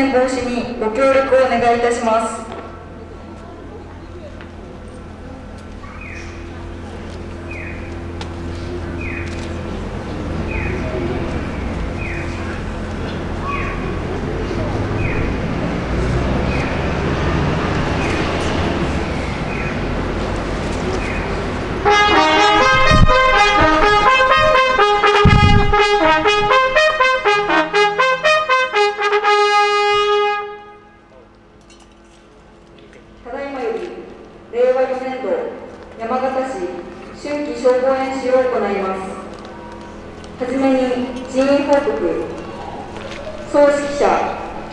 染防止にご協力をお願いいたします。者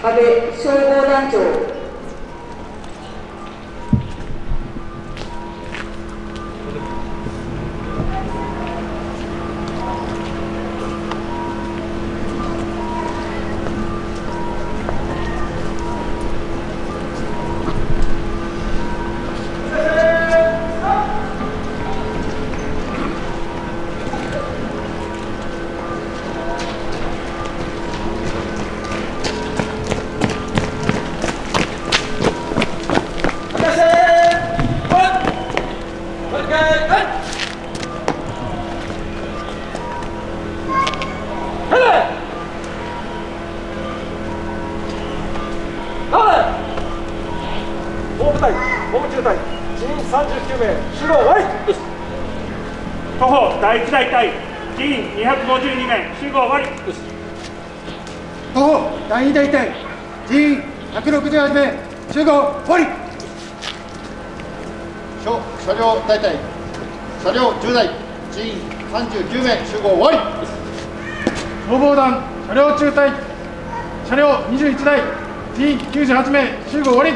安倍消防団長。徒歩第一大隊人員252名集合終わり。徒歩第二大隊人員168名集合終わり。車車両大隊車両10台人員39名集合終わり。消防団車両中隊車両21台人員98名集合終わり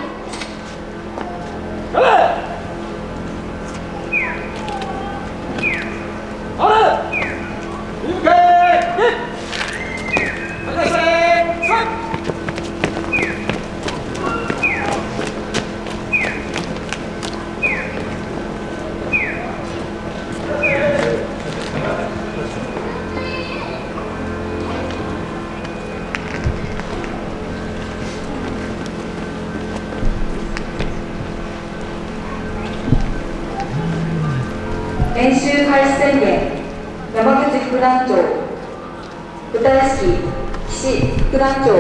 開始宣言。山口副団長。歌屋敷岸副団長。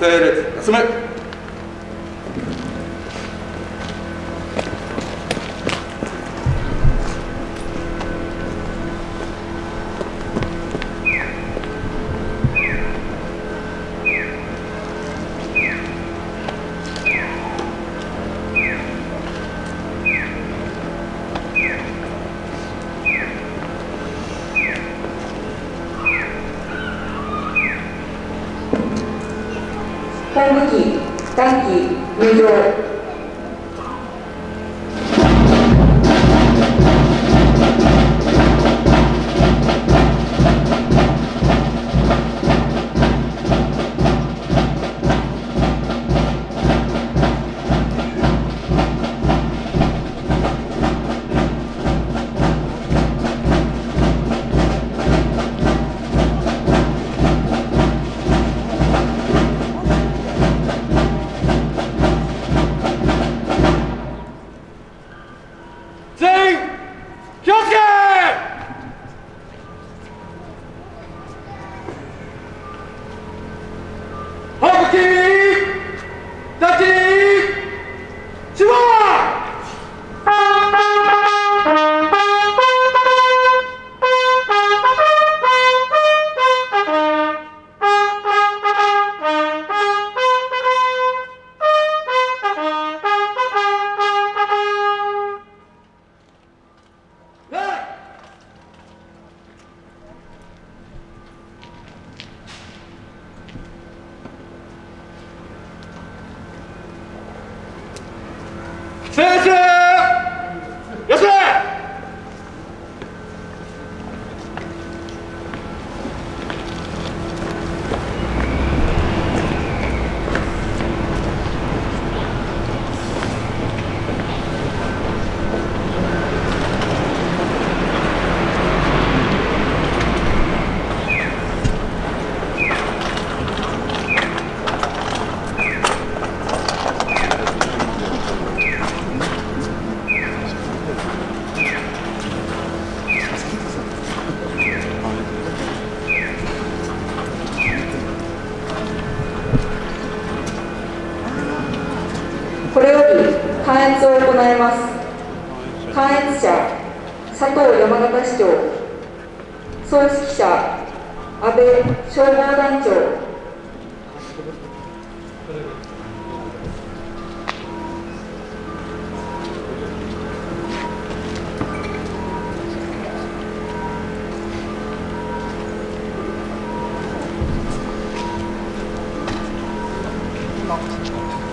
整列休め武器短期入場 That 虽然行います。関越者佐藤山形市長。総指揮者安倍消防団長。全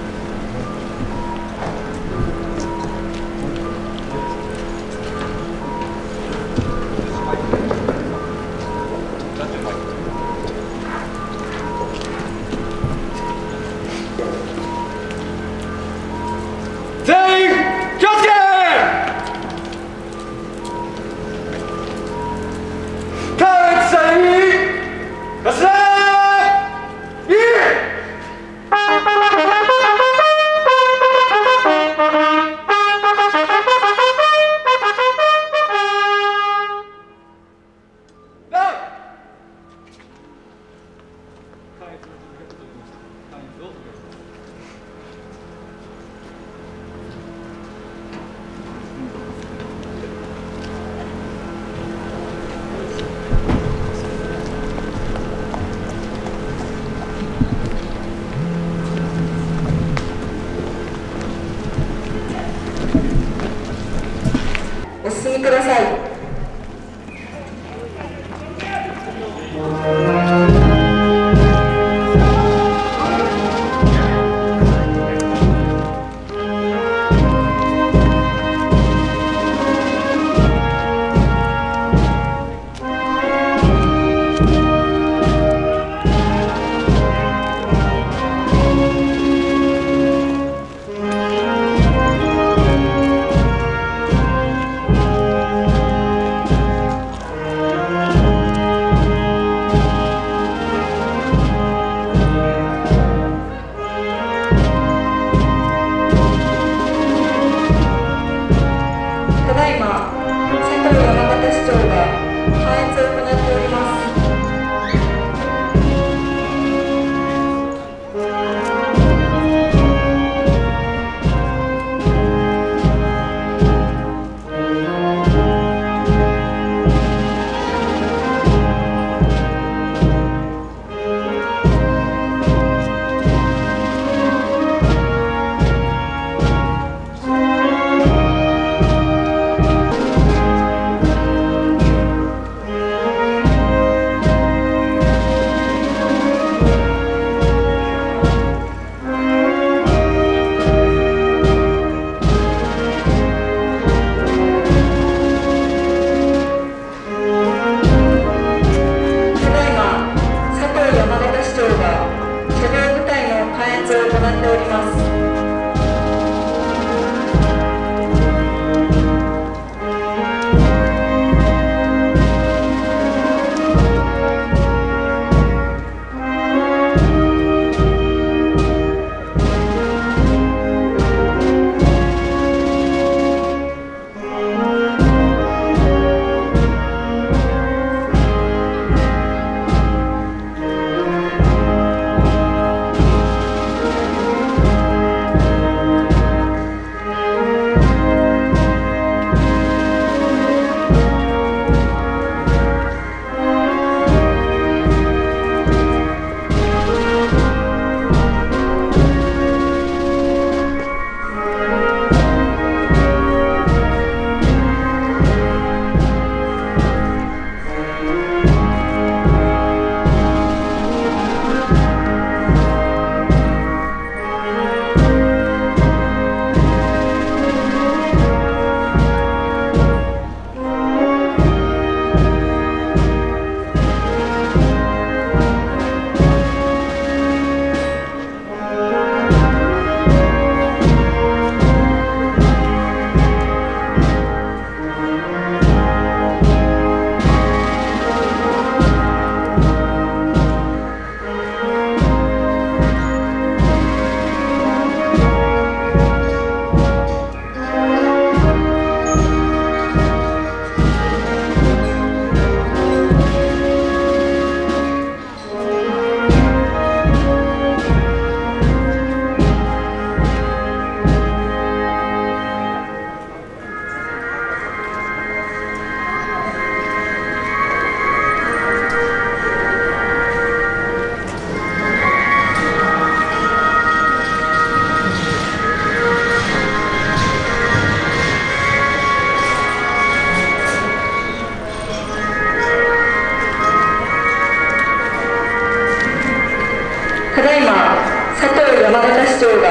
ただいま佐藤山形市長が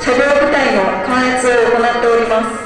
車両部隊の観閲を行っております。